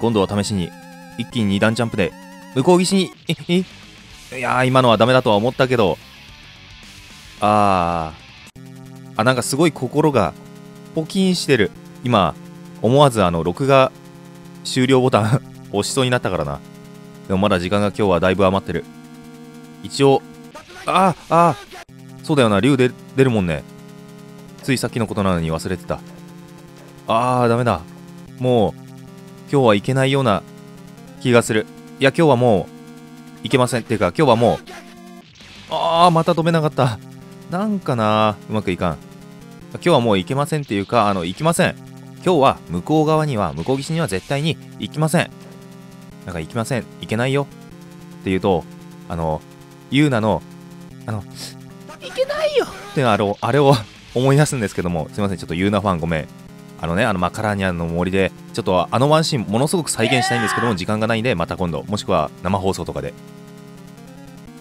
今度は試しに一気に2段ジャンプで向こう岸にええいやー今のはダメだとは思ったけどあー。あなんかすごい心がポキンしてる。今思わずあの録画終了ボタン 押しそうになったからな。でもまだ時間が今日はだいぶ余ってる。一応あーあー。そうだよな竜で出るもんね。ついさっきのことなのに忘れてた。あーダメだ。もう今日はいけないような気がする。いや今日はもういけません。っていうか今日はもうあーまた飛べなかった。なんかなうまくいかん。今日はもう行けませんっていうかあの行きません。今日は向こう側には向こう岸には絶対に行きません。なんか行きません。行けないよ。って言うとあのユーナのあの行けないよ。ってあのあれを思い出すんですけどもすいません。ちょっとユーナファンごめんあのねあのマカラーニャの森でちょっとあのワンシーンものすごく再現したいんですけども時間がないんでまた今度もしくは生放送とかで。